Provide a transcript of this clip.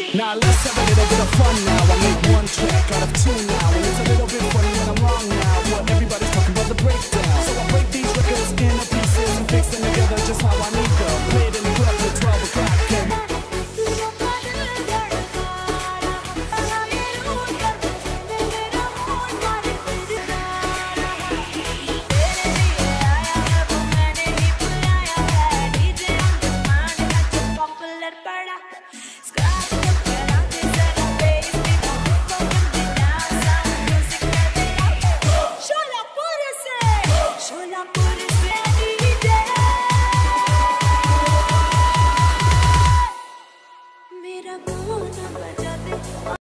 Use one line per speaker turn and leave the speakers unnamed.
Now
let's have a little bit of fun now. I make one track out of two now. And it's a little bit funny when I'm wrong now. Well, everybody's talking about the breakdown. So I break these records into pieces and fix them together just how I need them. Play it in the club at 12 o'clock.
Sky मेरा गाना बजा।